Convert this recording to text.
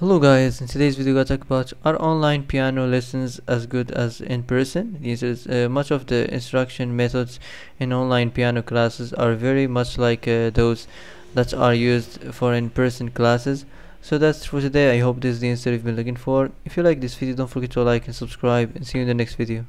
Hello guys, in today's video I'll talk about are online piano lessons as good as in person? These is uh, much of the instruction methods in online piano classes are very much like uh, those that are used for in-person classes. So that's for today. I hope this is the answer you've been looking for. If you like this video, don't forget to like and subscribe and see you in the next video.